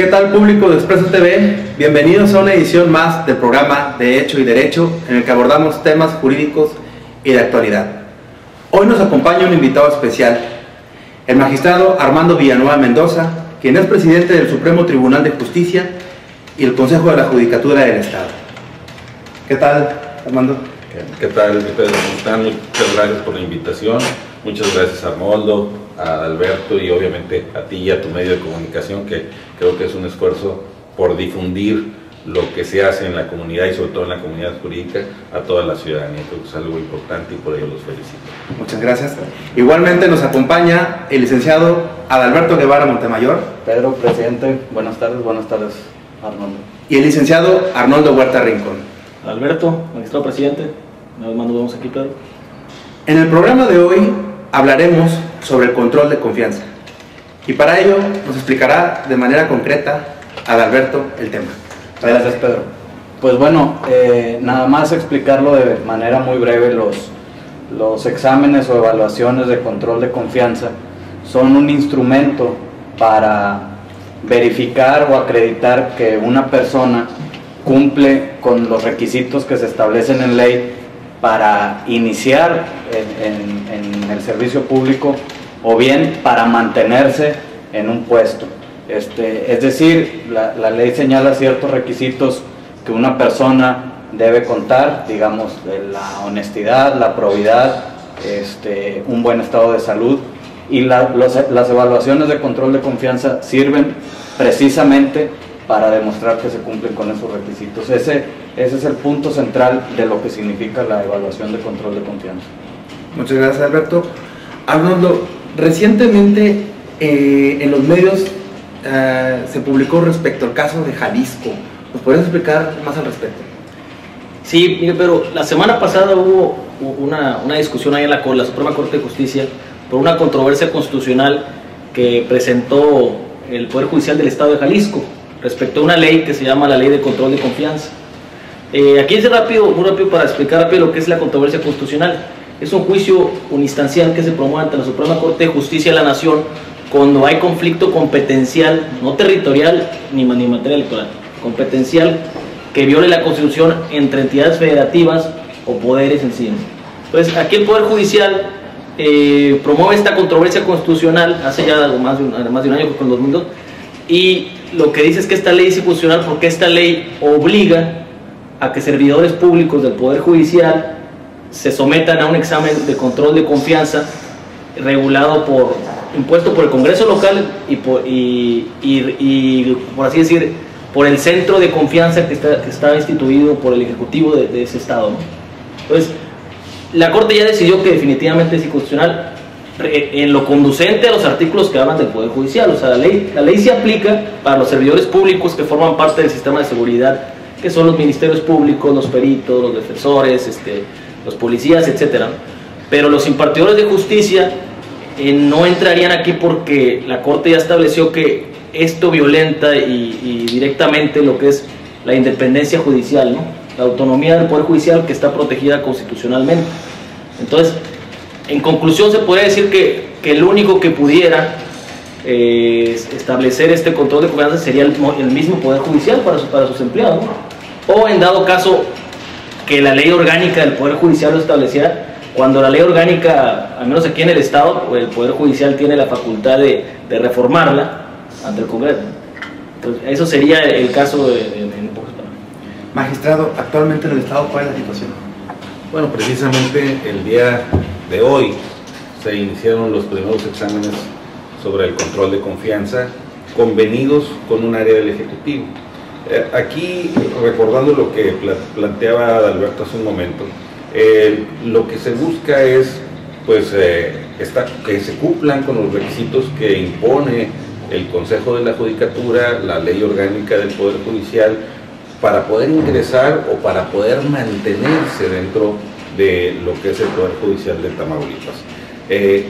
¿Qué tal público de Expreso TV? Bienvenidos a una edición más del programa de Hecho y Derecho en el que abordamos temas jurídicos y de actualidad. Hoy nos acompaña un invitado especial, el magistrado Armando Villanueva Mendoza, quien es presidente del Supremo Tribunal de Justicia y el Consejo de la Judicatura del Estado. ¿Qué tal, Armando? ¿Qué tal, Pedro? ¿Cómo están? Muchas gracias por la invitación. Muchas gracias a Arnoldo, a Alberto y obviamente a ti y a tu medio de comunicación, que creo que es un esfuerzo por difundir lo que se hace en la comunidad y sobre todo en la comunidad jurídica a toda la ciudadanía. Creo que es algo importante y por ello los felicito. Muchas gracias. Igualmente nos acompaña el licenciado Adalberto Guevara Montemayor. Pedro, presidente, buenas tardes, buenas tardes, Arnoldo. Y el licenciado Arnoldo Huerta Rincón. Alberto, magistrado presidente, nos vemos aquí, Pedro. En el programa de hoy hablaremos sobre el control de confianza. Y para ello nos explicará de manera concreta Adalberto el tema. Gracias, Pedro. Pues bueno, eh, nada más explicarlo de manera muy breve, los, los exámenes o evaluaciones de control de confianza son un instrumento para verificar o acreditar que una persona cumple con los requisitos que se establecen en ley para iniciar en, el servicio público o bien para mantenerse en un puesto. Este, es decir, la, ley señala ciertos requisitos que una persona debe contar, digamos, de la honestidad, la probidad, este, un buen estado de salud y las evaluaciones de control de confianza sirven precisamente para demostrar que se cumplen con esos requisitos. Ese, ese es el punto central de lo que significa la evaluación de control de confianza. Muchas gracias Alberto. Arnoldo, recientemente eh, en los medios eh, se publicó respecto al caso de Jalisco. ¿Nos podrías explicar más al respecto? Sí, pero la semana pasada hubo una, una discusión ahí en la, la Suprema Corte de Justicia por una controversia constitucional que presentó el Poder Judicial del Estado de Jalisco respecto a una ley que se llama la Ley de Control de Confianza. Eh, aquí es rápido, muy rápido para explicar rápido lo que es la controversia constitucional. Es un juicio unistancial que se promueve ante la Suprema Corte de Justicia de la Nación cuando hay conflicto competencial, no territorial ni, ni materia competencial que viole la Constitución entre entidades federativas o poderes en sí. Entonces, aquí el Poder Judicial eh, promueve esta controversia constitucional hace ya más de un, más de un año, con 2002, y lo que dice es que esta ley es inconstitucional porque esta ley obliga a que servidores públicos del Poder Judicial se sometan a un examen de control de confianza regulado por, impuesto por el Congreso local y por, y, por así decir, por el centro de confianza que está, que está instituido por el Ejecutivo de, ese Estado. Entonces, la Corte ya decidió que definitivamente es inconstitucional en lo conducente a los artículos que hablan del Poder Judicial. O sea, la ley, la ley se aplica para los servidores públicos que forman parte del sistema de seguridad, que son los ministerios públicos, los peritos, los defensores, este, los policías, etc. Pero los impartidores de justicia eh, no entrarían aquí porque la Corte ya estableció que esto violenta y, directamente lo que es la independencia judicial, ¿no? la autonomía del Poder Judicial que está protegida constitucionalmente. Entonces, en conclusión, se podría decir que, que el único que pudiera eh, establecer este control de confianza sería el, mismo Poder Judicial para, para sus empleados. O en dado caso que la ley orgánica del Poder Judicial lo estableciera, cuando la ley orgánica, al menos aquí en el Estado, el Poder Judicial tiene la facultad de, de reformarla ante el Congreso. Entonces, eso sería el caso de, de, Magistrado, actualmente en el Estado, ¿cuál es la situación? Bueno, precisamente el día de hoy se iniciaron los primeros exámenes sobre el control de confianza convenidos con un área del Ejecutivo. Eh, aquí, recordando lo que planteaba Alberto hace un momento, eh, lo que se busca es pues, eh, que se cumplan con los requisitos que impone el Consejo de la Judicatura, la ley orgánica del Poder Judicial, para poder ingresar o para poder mantenerse dentro de lo que es el Poder Judicial de Tamaulipas. Eh,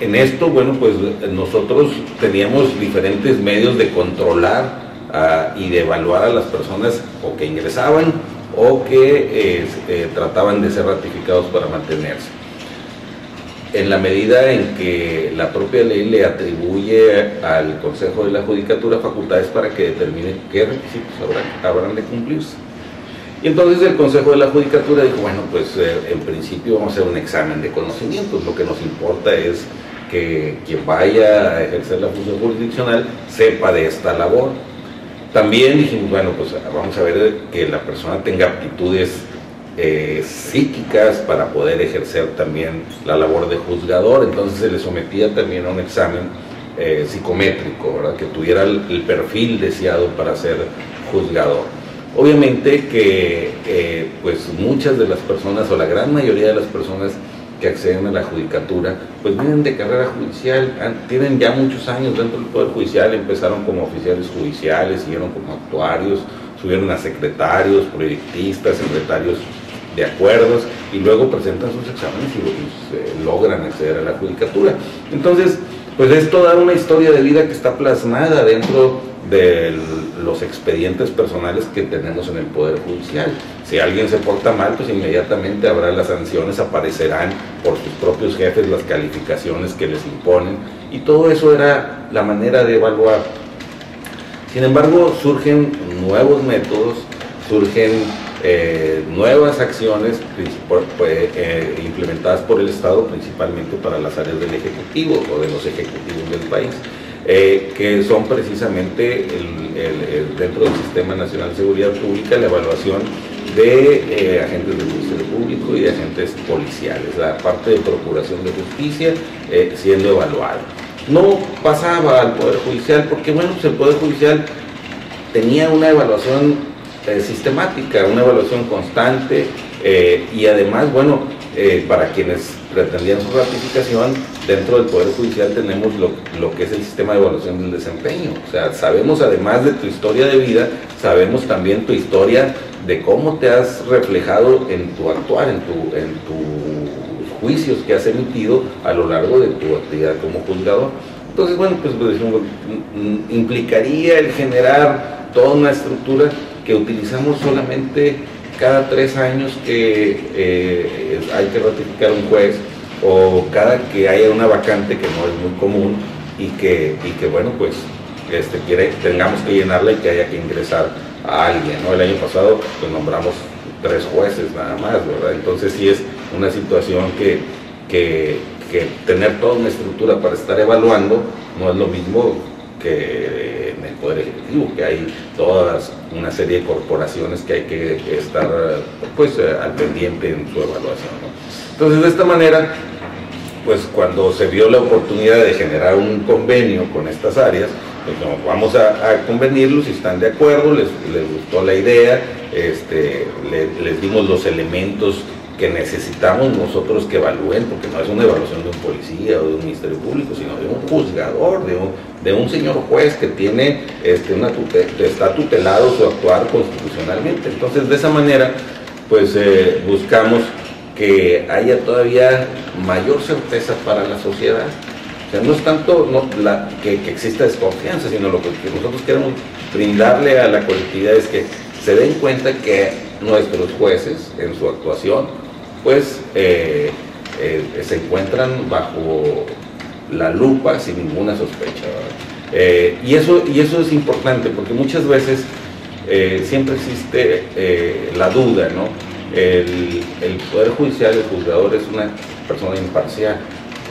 en esto, bueno, pues nosotros teníamos diferentes medios de controlar ah, y de evaluar a las personas o que ingresaban o que eh, trataban de ser ratificados para mantenerse. En la medida en que la propia ley le atribuye al Consejo de la Judicatura facultades para que determine qué requisitos habrán, de cumplirse. Y entonces el Consejo de la Judicatura dijo, bueno, pues eh, en principio vamos a hacer un examen de conocimientos, lo que nos importa es que quien vaya a ejercer la función jurisdiccional sepa de esta labor. También dijimos, bueno, pues vamos a ver que la persona tenga aptitudes eh, psíquicas para poder ejercer también la labor de juzgador, entonces se le sometía también a un examen eh, psicométrico, ¿verdad? que tuviera el, perfil deseado para ser juzgador. Obviamente que eh, pues muchas de las personas o la gran mayoría de las personas que acceden a la judicatura, pues vienen de carrera judicial, tienen ya muchos años dentro del Poder Judicial, empezaron como oficiales judiciales, siguieron como actuarios, subieron a secretarios, proyectistas, secretarios acuerdos y luego presentan sus exámenes y pues, eh, logran acceder a la judicatura. Entonces, pues es toda una historia de vida que está plasmada dentro de los expedientes personales que tenemos en el Poder Judicial. Si alguien se porta mal, pues inmediatamente habrá las sanciones, aparecerán por sus propios jefes las calificaciones que les imponen y todo eso era la manera de evaluar. Sin embargo, surgen nuevos métodos, surgen eh, nuevas acciones pues, eh, implementadas por el Estado principalmente para las áreas del Ejecutivo o de los ejecutivos del país. Eh, que son precisamente dentro del Sistema Nacional de Seguridad Pública la evaluación de agentes del Ministerio Público y de agentes policiales, la parte de procuración de justicia siendo evaluada. No pasaba al Poder Judicial porque, bueno, pues el Poder Judicial tenía una evaluación eh, sistemática, una evaluación constante eh, y además, bueno, eh, para quienes pretendían su ratificación, dentro del Poder Judicial tenemos lo, lo, que es el sistema de evaluación del desempeño. O sea, sabemos además de tu historia de vida, sabemos también tu historia de cómo te has reflejado en tu actuar, en, tu, en tus juicios que has emitido a lo largo de tu actividad como juzgador. Entonces, bueno, pues, pues implicaría el generar toda una estructura que utilizamos solamente cada tres años que eh, hay que ratificar un juez o cada que haya una vacante que no es muy común y que, y que bueno, pues este, quiere, tengamos que llenarla y que haya que ingresar a alguien. ¿no? El año pasado pues, nombramos tres jueces nada más, ¿verdad? Entonces sí es una situación que, que, que tener toda una estructura para estar evaluando no es lo mismo que Poder Ejecutivo, que hay todas una serie de corporaciones que hay que estar pues eh, al pendiente en su evaluación. Entonces de esta manera, pues cuando se vio la oportunidad de generar un convenio con estas áreas, pues vamos a, convenirlos, si están de acuerdo, les, gustó la idea, este, les dimos los elementos que necesitamos nosotros que evalúen, porque no es una evaluación de un policía o de un ministerio público, sino de un juzgador, de un, de un señor juez que tiene este, una está tutelado su actuar constitucionalmente. Entonces, de esa manera, pues eh, buscamos que haya todavía mayor certeza para la sociedad. O sea, no es tanto la, que, que, exista desconfianza, sino lo que, que nosotros queremos brindarle a la colectividad es que se den cuenta que nuestros jueces en su actuación pues eh, eh, se encuentran bajo la lupa sin ninguna sospecha. Eh, y, eso, y eso es importante porque muchas veces siempre existe la duda, ¿no? El, el, Poder Judicial, el juzgador es una persona imparcial.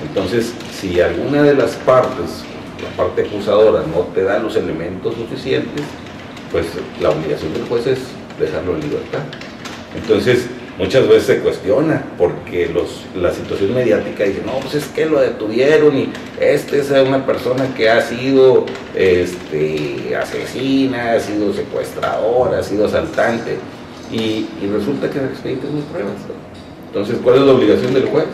Entonces, si alguna de las partes, la parte acusadora, no te da los elementos suficientes, pues la obligación del juez es dejarlo en libertad. Entonces, muchas veces se cuestiona porque los, la situación mediática dice, no, pues es que lo detuvieron y este es una persona que ha sido este, asesina, ha sido secuestradora, ha sido asaltante y, resulta que el expediente no pruebas. Entonces, ¿cuál es la obligación del juez?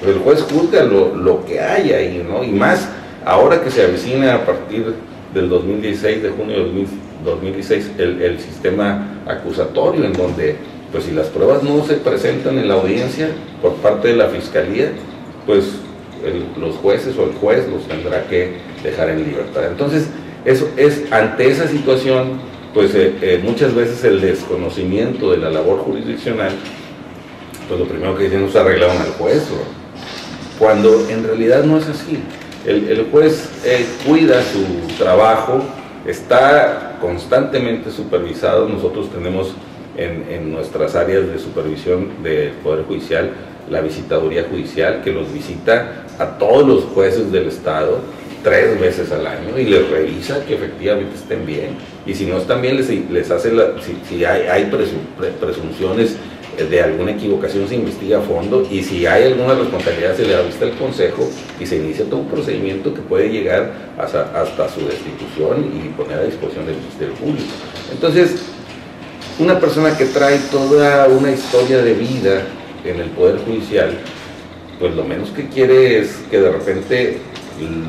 Pues el juez juzga lo, lo que hay ahí, ¿no? Y más ahora que se avecina a partir del 2016, de junio de 2016, el, el sistema acusatorio en donde pues si las pruebas no se presentan en la audiencia por parte de la fiscalía, pues los jueces o el juez los tendrá que dejar en libertad. Entonces, eso es ante esa situación pues eh, eh, muchas veces el desconocimiento de la labor jurisdiccional, pues lo primero que dicen es arreglaron al juez, cuando en realidad no es así. El, juez eh, cuida su trabajo, está constantemente supervisado, nosotros tenemos en, nuestras áreas de supervisión del Poder Judicial la visitaduría judicial que los visita a todos los jueces del Estado tres veces al año y les revisa que efectivamente estén bien. Y si no están bien, les, hace la, si, hay, presunciones de alguna equivocación, se investiga a fondo y si hay alguna responsabilidad, se le da vista al Consejo y se inicia todo un procedimiento que puede llegar hasta, hasta su destitución y poner a disposición del Ministerio Público. Entonces, una persona que trae toda una historia de vida en el Poder Judicial, pues lo menos que quiere es que de repente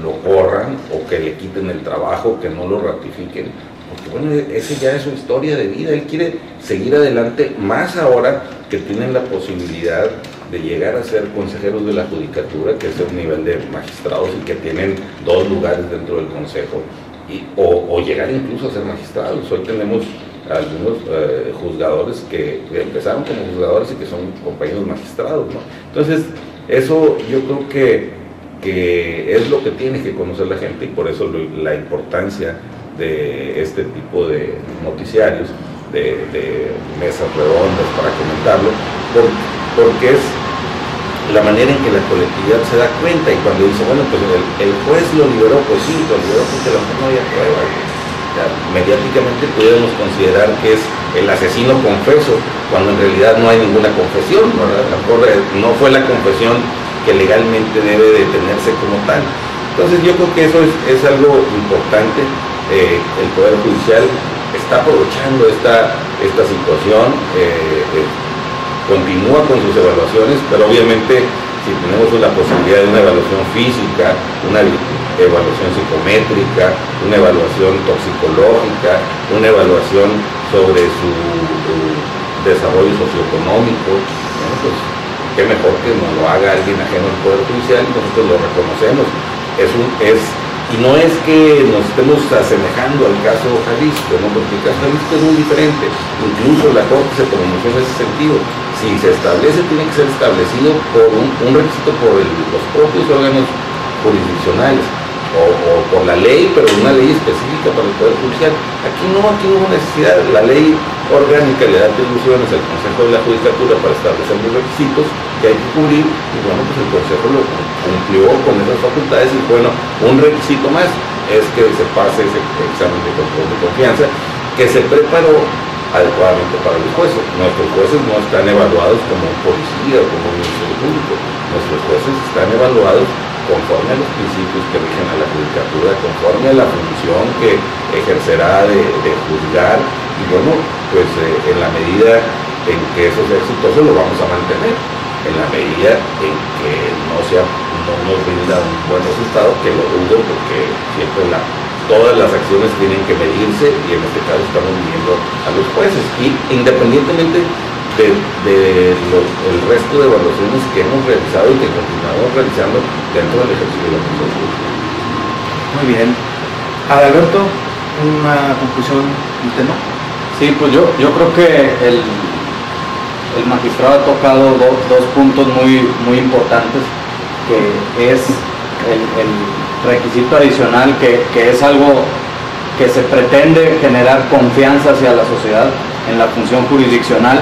lo borran o que le quiten el trabajo, que no lo ratifiquen. Porque bueno, esa ya es su historia de vida. Él quiere seguir adelante, más ahora que tienen la posibilidad de llegar a ser consejeros de la judicatura, que es el nivel de magistrados y que tienen dos lugares dentro del consejo, y, o, llegar incluso a ser magistrados. Hoy tenemos algunos eh, juzgadores que empezaron como juzgadores y que son compañeros magistrados. Entonces, eso yo creo que que es lo que tiene que conocer la gente y por eso la importancia de este tipo de noticiarios, de, mesas redondas para comentarlo, porque, es la manera en que la colectividad se da cuenta y cuando dice, bueno, pues el, juez lo liberó, pues sí, lo liberó porque la no había prueba. Mediáticamente pudiéramos considerar que es el asesino confeso, cuando en realidad no hay ninguna confesión, no fue la confesión que legalmente debe de tenerse como tal. Entonces yo creo que eso es, algo importante. Eh, el Poder Judicial está aprovechando esta, esta situación, eh, eh, continúa con sus evaluaciones, pero obviamente si tenemos la posibilidad de una evaluación física, una evaluación psicométrica, una evaluación toxicológica, una evaluación sobre su, desarrollo socioeconómico, pues, qué mejor que nos lo haga alguien ajeno al Poder Judicial y nosotros lo reconocemos. Es un, es, y no es que nos estemos asemejando al caso Jalisco, ¿no? porque el caso Jalisco es muy diferente. Incluso la Corte se pronunció en ese sentido. Si se establece, tiene que ser establecido por un, requisito por los propios órganos jurisdiccionales o, por la ley, pero una ley específica para el Poder Judicial. Aquí no, aquí no hubo necesidad. La ley orgánica le da atribuciones al Consejo de la Judicatura para establecer los requisitos que hay que cubrir y bueno, pues el Consejo lo cumplió con esas facultades y bueno, un requisito más es que se pase ese examen de control de confianza que se preparó adecuadamente para los jueces. Nuestros jueces no están evaluados como policía o como ministerio público. Nuestros jueces están evaluados conforme a los principios que rigen a la judicatura, conforme a la función que ejercerá de, juzgar, y bueno, pues eh, en la medida en que eso sea exitoso lo vamos a mantener, en la medida en que no, sea, no nos brinda un buen resultado, que lo dudo porque siempre todas las acciones tienen que medirse y en este caso estamos midiendo a los jueces. Y independientemente del resto de evaluaciones que hemos realizado y que continuamos realizando dentro del ejercicio de la función Muy bien. Adalberto, una conclusión del tema. Sí, pues yo, yo creo que el, el magistrado ha tocado dos puntos muy, muy importantes, que es el, requisito adicional, que, que es algo que se pretende generar confianza hacia la sociedad en la función jurisdiccional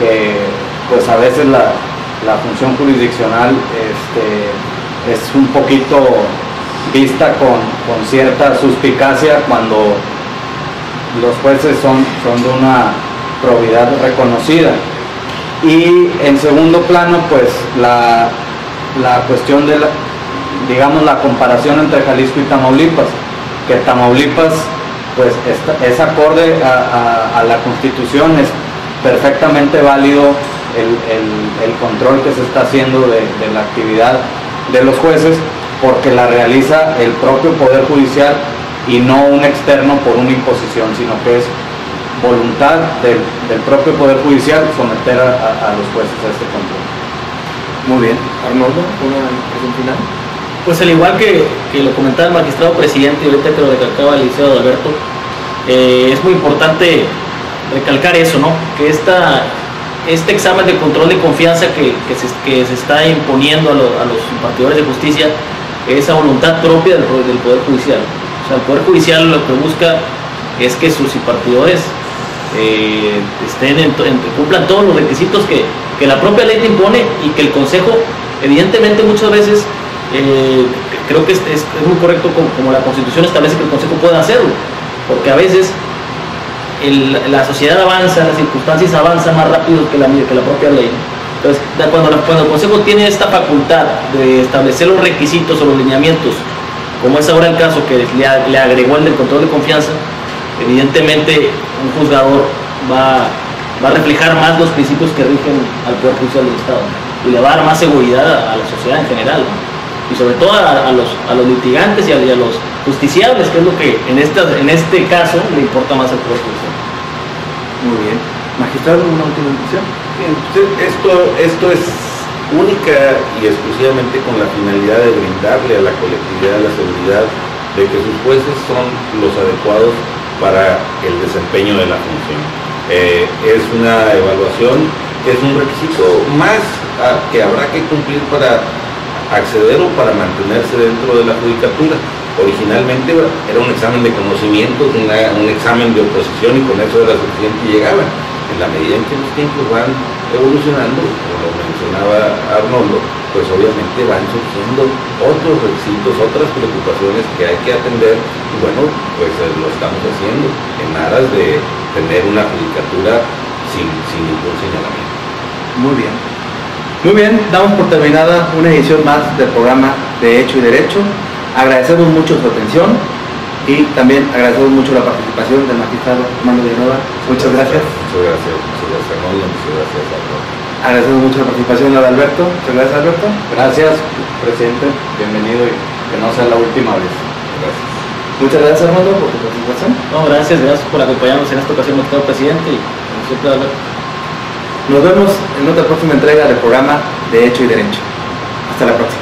que pues a veces la, función jurisdiccional este, es un poquito vista con, cierta suspicacia cuando los jueces son, son de una probidad reconocida. Y en segundo plano, pues la, cuestión de la, digamos, la comparación entre Jalisco y Tamaulipas, que Tamaulipas pues es acorde a, a la constitución, perfectamente válido el, control que se está haciendo de, la actividad de los jueces porque la realiza el propio Poder Judicial y no un externo por una imposición, sino que es voluntad del, propio Poder Judicial someter a, los jueces a este control. Muy bien. Arnoldo, una pregunta final. Pues al igual que, lo comentaba el magistrado presidente y ahorita que lo recalcaba el liceo de Alberto, eh, es muy importante recalcar eso, ¿no? Que esta, este examen de control de confianza que, que, se, está imponiendo a, a, los impartidores de justicia es a voluntad propia del, del, Poder Judicial. O sea, el Poder Judicial lo que busca es que sus impartidores eh, estén en, cumplan todos los requisitos que, que, la propia ley te impone y que el Consejo, evidentemente muchas veces, eh, creo que es, es, es, muy correcto como la Constitución establece que el Consejo pueda hacerlo, porque a veces el, la sociedad avanza, las circunstancias avanzan más rápido que la, que la propia ley. Entonces, cuando, cuando, el Consejo tiene esta facultad de establecer los requisitos o los lineamientos, como es ahora el caso que le, agregó el del control de confianza, evidentemente un juzgador va, va, a reflejar más los principios que rigen al Poder Judicial del Estado y le va a dar más seguridad a, la sociedad en general. y sobre todo a, los, a los litigantes y a, los justiciables, que es lo que en, esta, en este caso le importa más al Poder Judicial. Muy bien. Magistrado, una última impresión. Bien, esto, esto es única y exclusivamente con la finalidad de brindarle a la colectividad la seguridad de que sus jueces son los adecuados para el desempeño de la función. Eh, es una evaluación que es un requisito más a, que habrá que cumplir para acceder o para mantenerse dentro de la judicatura. Originalmente era un examen de conocimientos, un examen de oposición y con eso era suficiente y llegaba. En la medida en que los tiempos van evolucionando, como mencionaba Arnoldo, pues obviamente van surgiendo otros requisitos, otras preocupaciones que hay que atender y bueno, pues eh, lo estamos haciendo en aras de tener una judicatura sin, sin ningún señalamiento. Muy bien. Muy bien, damos por terminada una edición más del programa de Hecho y Derecho. Agradecemos mucho su atención y también agradecemos mucho la participación del magistrado Armando Villanueva. Muchas gracias. Muchas gracias, muchas gracias Arnoldo, muchas gracias Arnoldo. Agradecemos mucho la participación de Alberto. Muchas gracias Alberto. Gracias, presidente. Bienvenido y que no sea la última vez. Gracias. Muchas gracias Armando por tu participación. No, gracias, gracias por acompañarnos en esta ocasión, magistrado presidente, y como siempre, Alberto. Nos vemos en otra próxima entrega del programa de Hecho y Derecho. Hasta la próxima.